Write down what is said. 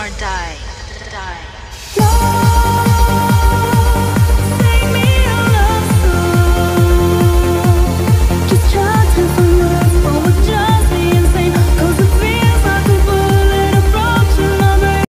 or die. Die.